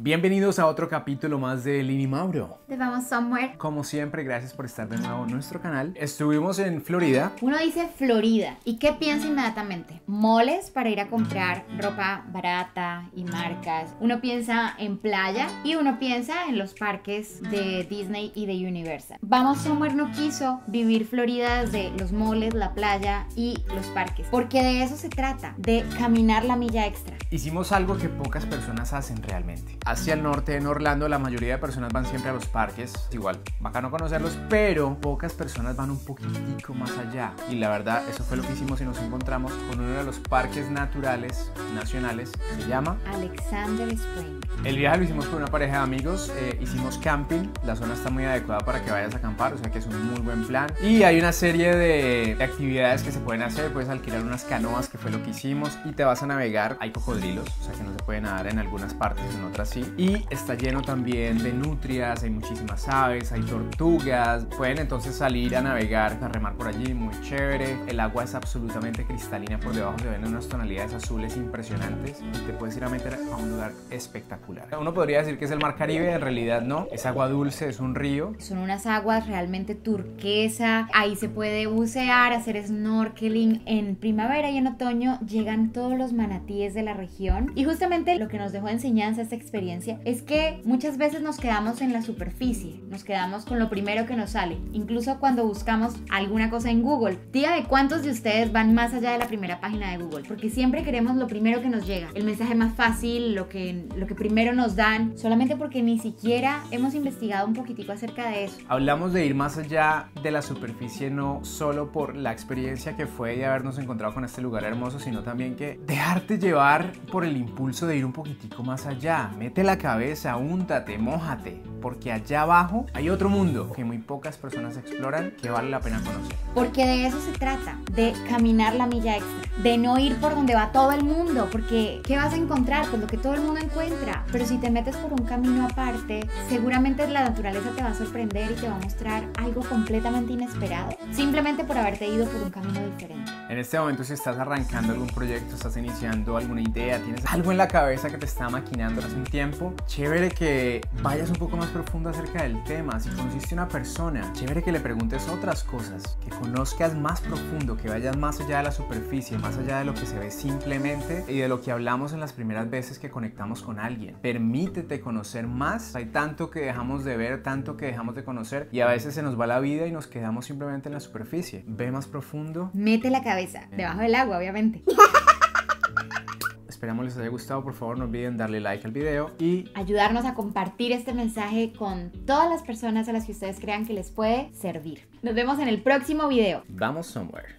Bienvenidos a otro capítulo más de Lini Mauro. Te vamos somewhere. Como siempre, gracias por estar de nuevo en nuestro canal. Estuvimos en Florida. Uno dice Florida. ¿Y qué piensa inmediatamente? Moles para ir a comprar ropa barata y marcas. Uno piensa en playa y uno piensa en los parques de Disney y de Universal. Vamos somewhere no quiso vivir Florida desde los moles, la playa y los parques. Porque de eso se trata, de caminar la milla extra. Hicimos algo que pocas personas hacen realmente. Hacia el norte, en Orlando, la mayoría de personas van siempre a los parques. Igual, bacano conocerlos, pero pocas personas van un poquitico más allá. Y la verdad, eso fue lo que hicimos y nos encontramos con uno de los parques naturales nacionales. Se llama Alexander Spring. El viaje lo hicimos con una pareja de amigos, eh, hicimos camping, la zona está muy adecuada para que vayas a acampar, o sea que es un muy buen plan. Y hay una serie de, de actividades que se pueden hacer, puedes alquilar unas canoas, que fue lo que hicimos, y te vas a navegar, hay cocodrilos, o sea que no se puede nadar en algunas partes, en otras sí. Y está lleno también de nutrias, hay muchísimas aves, hay tortugas, pueden entonces salir a navegar, a remar por allí, muy chévere. El agua es absolutamente cristalina, por debajo se ven unas tonalidades azules impresionantes y te puedes ir a meter a un lugar espectacular. Uno podría decir que es el mar Caribe, en realidad no, es agua dulce, es un río. Son unas aguas realmente turquesa. Ahí se puede bucear, hacer snorkeling. En primavera y en otoño llegan todos los manatíes de la región. Y justamente lo que nos dejó de enseñanza esta experiencia es que muchas veces nos quedamos en la superficie, nos quedamos con lo primero que nos sale. Incluso cuando buscamos alguna cosa en Google. Dígame cuántos de ustedes van más allá de la primera página de Google, porque siempre queremos lo primero que nos llega, el mensaje más fácil, lo que, lo que primero nos dan, solamente porque ni siquiera hemos investigado un poquitico acerca de eso. Hablamos de ir más allá de la superficie no solo por la experiencia que fue de habernos encontrado con este lugar hermoso, sino también que dejarte llevar por el impulso de ir un poquitico más allá. La cabeza, úntate, mójate, porque allá abajo hay otro mundo que muy pocas personas exploran que vale la pena conocer. Porque de eso se trata, de caminar la milla extra, de no ir por donde va todo el mundo, porque ¿qué vas a encontrar? Pues lo que todo el mundo encuentra. Pero si te metes por un camino aparte, seguramente la naturaleza te va a sorprender y te va a mostrar algo completamente inesperado, simplemente por haberte ido por un camino diferente. En este momento si estás arrancando algún proyecto, estás iniciando alguna idea, tienes algo en la cabeza que te está maquinando hace un tiempo, chévere que vayas un poco más profundo acerca del tema. Si conociste una persona, chévere que le preguntes otras cosas, que conozcas más profundo, que vayas más allá de la superficie, más allá de lo que se ve simplemente y de lo que hablamos en las primeras veces que conectamos con alguien. Permítete conocer más. Hay tanto que dejamos de ver, tanto que dejamos de conocer y a veces se nos va la vida y nos quedamos simplemente en la superficie. Ve más profundo. Mete la cabeza, debajo del agua, obviamente. Esperamos les haya gustado. Por favor, no olviden darle like al video y ayudarnos a compartir este mensaje con todas las personas a las que ustedes crean que les puede servir. Nos vemos en el próximo video. vamos somewhere.